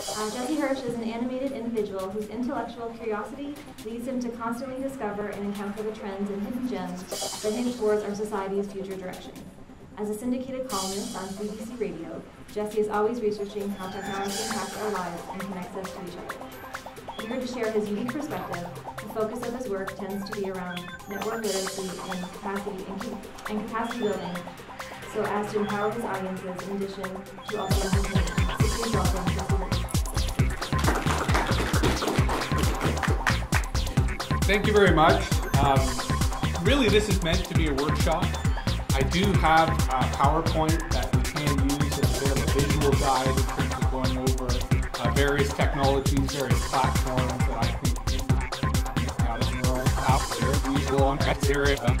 Uh, Jesse Hirsh is an animated individual whose intellectual curiosity leads him to constantly discover and encounter the trends and hidden gems that hint towards our society's future direction. As a syndicated columnist on CBC Radio, Jesse is always researching how technology impacts our lives and connects us to each other. Eager to share his unique perspective, the focus of his work tends to be around network literacy and capacity and, capacity building, so as to empower his audiences in addition to also entertaining. Please welcome Thank you very much. Um, really, this is meant to be a workshop. I do have a PowerPoint that we can use as a bit of a visual guide in terms of going over uh, various technologies, various platforms that I think out out there. These will on that area.